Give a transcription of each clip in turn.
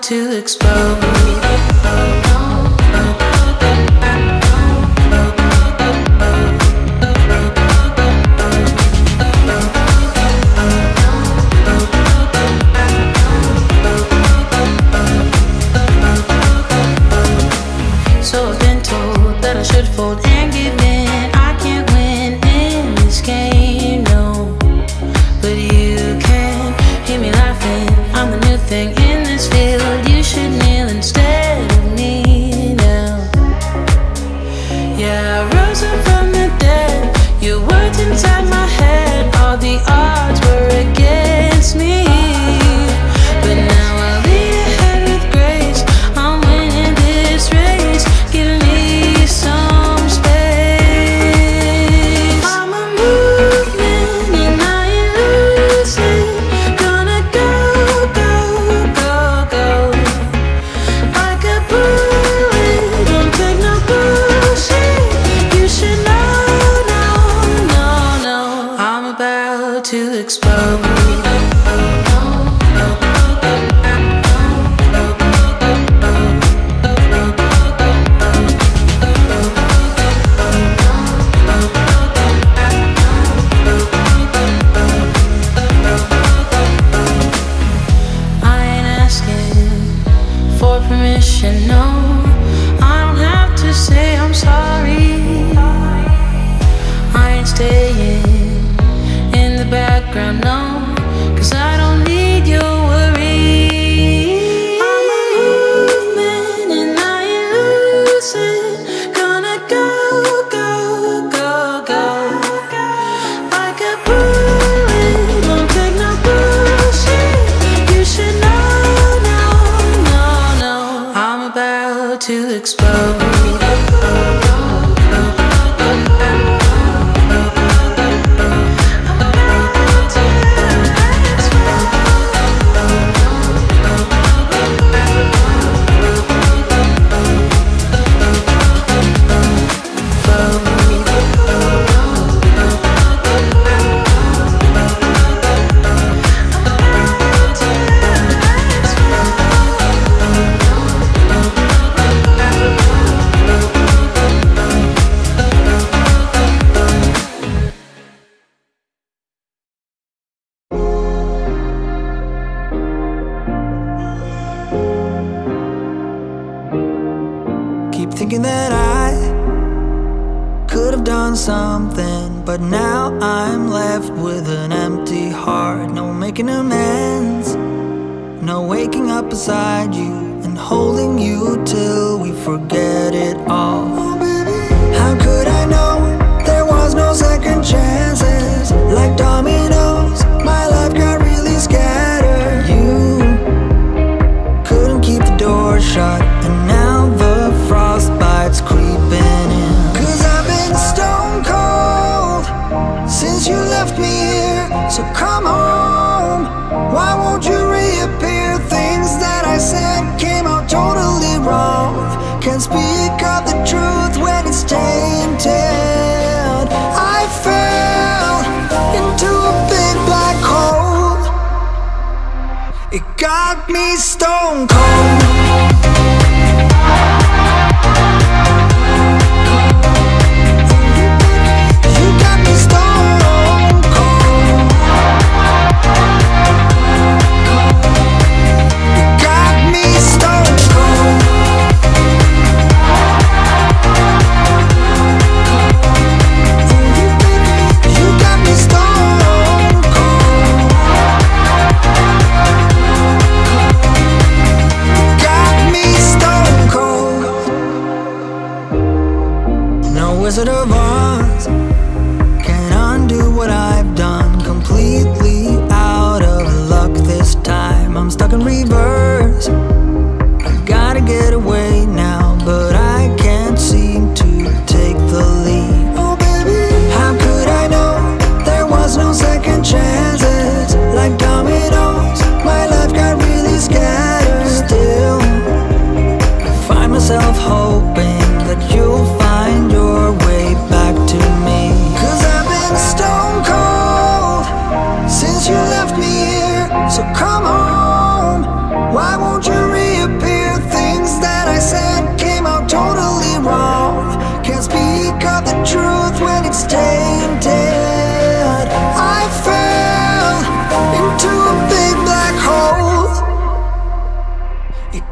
to explode. to expose to explode. something, but now I'm left with an empty heart. No making amends, no waking up beside you and holding you till we forget it all. How could I know there was no second chances like dominoes? got me stone cold. once can undo what I've done.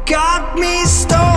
got me stoned